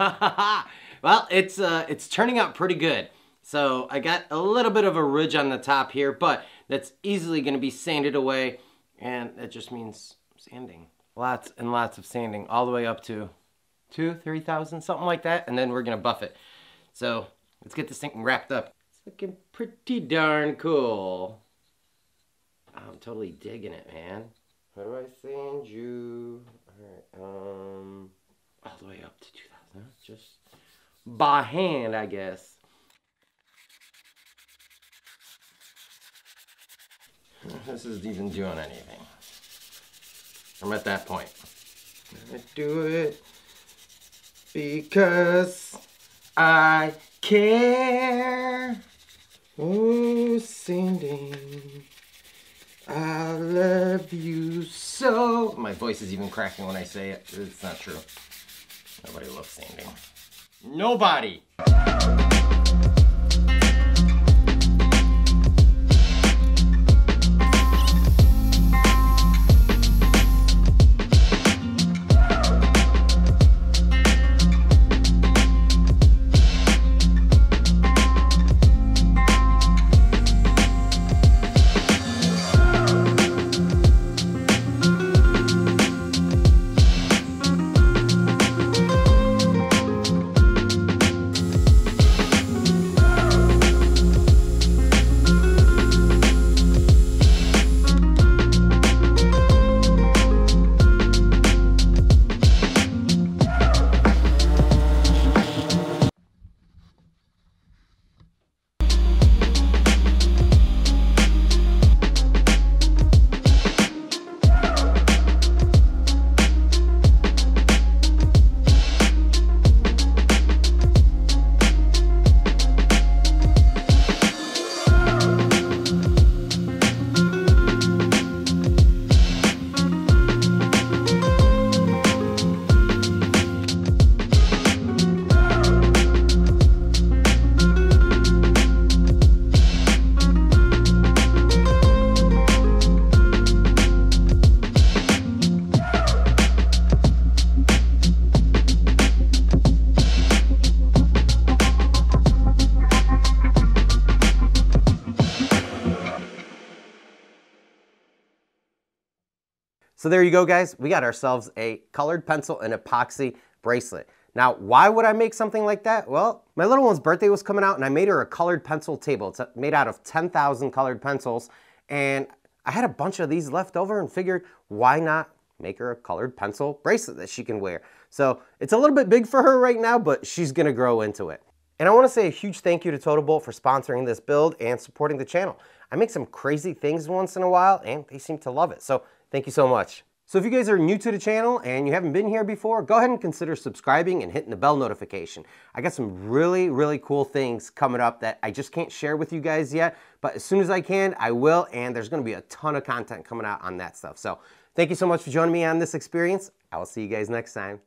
well, it's uh, it's turning out pretty good. So I got a little bit of a ridge on the top here, but that's easily going to be sanded away. And that just means sanding. Lots and lots of sanding all the way up to two, 3,000, something like that. And then we're going to buff it. So let's get this thing wrapped up. It's looking pretty darn cool. I'm totally digging it, man. How do I sand you? All right, um, all the way up to 2,000. Just by hand, I guess. This isn't even doing anything. I'm at that point. I do it because I care. Oh, sanding. I love you so. My voice is even cracking when I say it. It's not true. Nobody loves sanding. Nobody! So there you go, guys. We got ourselves a colored pencil and epoxy bracelet. Now, why would I make something like that? Well, my little one's birthday was coming out and I made her a colored pencil table. It's made out of 10,000 colored pencils. And I had a bunch of these left over and figured, why not make her a colored pencil bracelet that she can wear? So it's a little bit big for her right now, but she's gonna grow into it. And I wanna say a huge thank you to Total Boat for sponsoring this build and supporting the channel. I make some crazy things once in a while and they seem to love it. So Thank you so much. So if you guys are new to the channel and you haven't been here before, go ahead and consider subscribing and hitting the bell notification. I got some really, really cool things coming up that I just can't share with you guys yet, but as soon as I can, I will, and there's gonna be a ton of content coming out on that stuff. So thank you so much for joining me on this experience. I will see you guys next time.